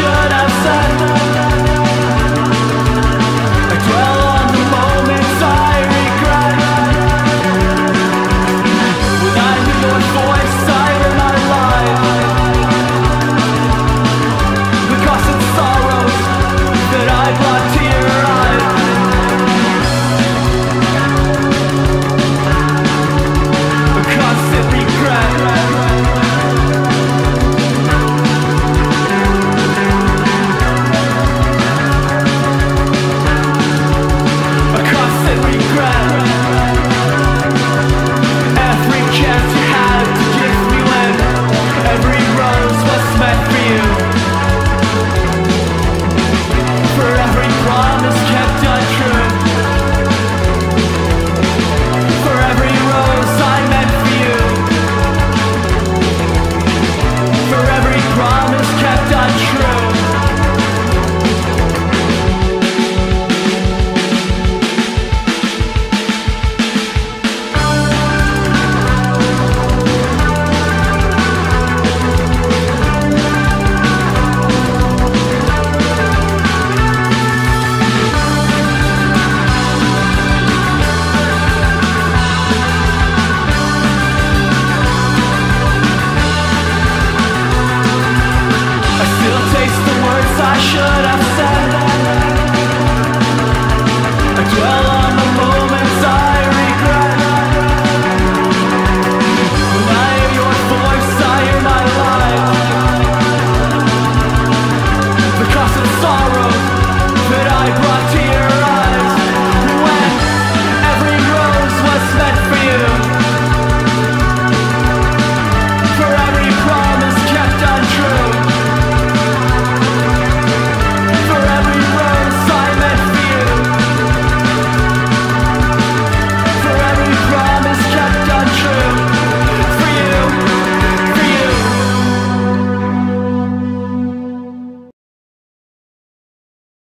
should I?